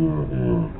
Mm-hmm.